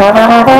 Ha ha ha ha!